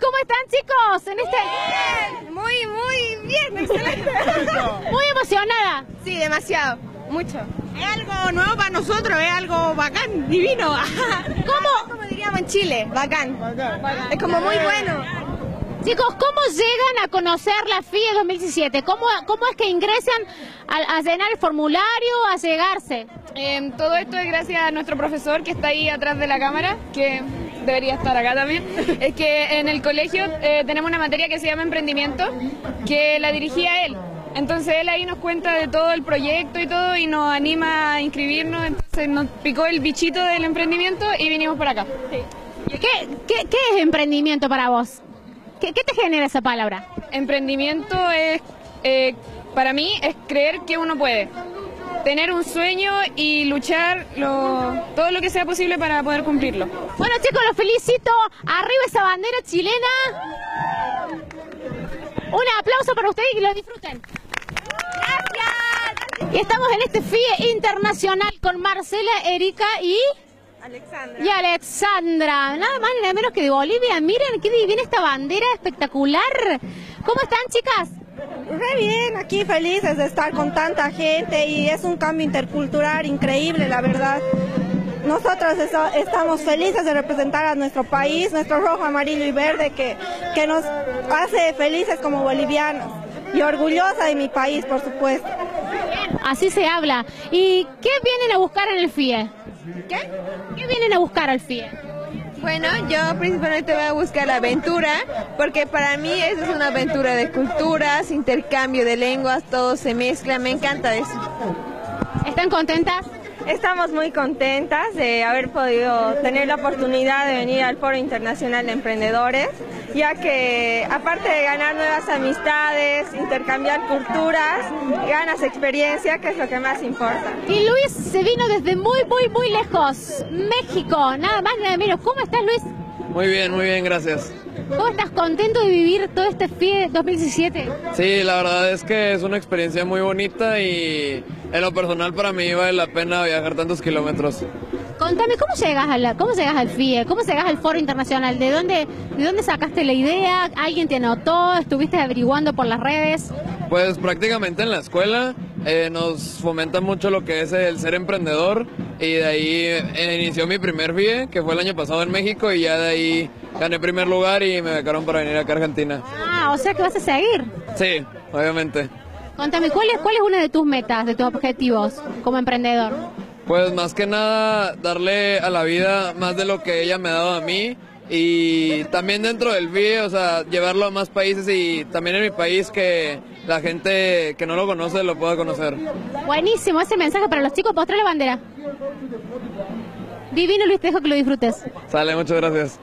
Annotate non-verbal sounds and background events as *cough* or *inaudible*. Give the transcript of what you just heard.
¿cómo están chicos? En este... Muy, muy bien, excelente. *laughs* Muy emocionada. Sí, demasiado, mucho. Es algo nuevo para nosotros, es algo bacán, divino. *laughs* ¿Cómo? Como diríamos en Chile, bacán. Es como muy bueno. Chicos, ¿cómo llegan a conocer la FIE 2017? ¿Cómo, cómo es que ingresan a, a llenar el formulario, a llegarse? Eh, todo esto es gracias a nuestro profesor que está ahí atrás de la cámara, que debería estar acá también. Es que en el colegio eh, tenemos una materia que se llama emprendimiento, que la dirigía él. Entonces él ahí nos cuenta de todo el proyecto y todo y nos anima a inscribirnos. Entonces nos picó el bichito del emprendimiento y vinimos para acá. ¿Qué, qué, qué es emprendimiento para vos? ¿Qué, qué te genera esa palabra? Emprendimiento es, eh, para mí, es creer que uno puede. Tener un sueño y luchar lo- todo lo que sea posible para poder cumplirlo. Bueno chicos, los felicito. Arriba esa bandera chilena. Un aplauso para ustedes y que lo disfruten. Gracias. Y estamos en este FIE internacional con Marcela, Erika y, Alexandra. y Alexandra. Nada más ni nada menos que de Bolivia. Miren qué divina esta bandera espectacular. ¿Cómo están chicas? Re bien, aquí felices de estar con tanta gente y es un cambio intercultural increíble, la verdad. Nosotros esta- estamos felices de representar a nuestro país, nuestro rojo, amarillo y verde, que, que nos hace felices como bolivianos. Y orgullosa de mi país, por supuesto. Así se habla. ¿Y qué vienen a buscar en el FIE? ¿Qué? ¿Qué vienen a buscar al FIE? Bueno, yo principalmente voy a buscar la aventura, porque para mí eso es una aventura de culturas, intercambio de lenguas, todo se mezcla, me encanta eso. ¿Están contentas? Estamos muy contentas de haber podido tener la oportunidad de venir al Foro Internacional de Emprendedores, ya que aparte de ganar nuevas amistades, intercambiar culturas, ganas experiencia, que es lo que más importa. Y Luis se vino desde muy, muy, muy lejos. México, nada más, nada menos. ¿Cómo estás, Luis? Muy bien, muy bien, gracias. ¿Cómo estás contento de vivir todo este FIE 2017? Sí, la verdad es que es una experiencia muy bonita y en lo personal para mí vale la pena viajar tantos kilómetros. Contame, ¿cómo llegas, a la- cómo llegas al FIE? ¿Cómo llegas al Foro Internacional? ¿De dónde, ¿De dónde sacaste la idea? ¿Alguien te anotó? ¿Estuviste averiguando por las redes? Pues prácticamente en la escuela eh, nos fomenta mucho lo que es el ser emprendedor y de ahí eh, inició mi primer FIE, que fue el año pasado en México y ya de ahí gané primer lugar y me becaron para venir acá a Argentina. Ah, o sea que vas a seguir. Sí, obviamente. Contame, ¿cuál es, ¿cuál es una de tus metas, de tus objetivos como emprendedor? Pues más que nada darle a la vida más de lo que ella me ha dado a mí y también dentro del FIE, o sea, llevarlo a más países y también en mi país que la gente que no lo conoce lo pueda conocer. Buenísimo, ese mensaje para los chicos, postre la bandera. Divino Luis, te dejo que lo disfrutes. Sale, muchas gracias.